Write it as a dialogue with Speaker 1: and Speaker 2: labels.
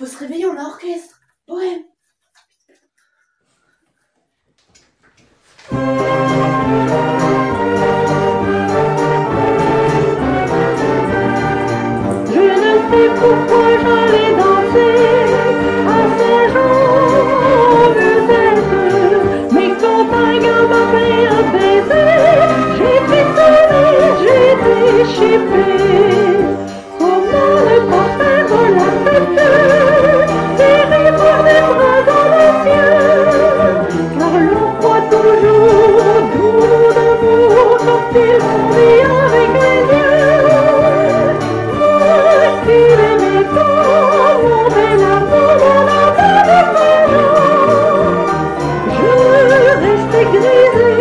Speaker 1: Faut se réveiller, on a orchestre. Poème.
Speaker 2: Je ne sais pourquoi j'allais danser.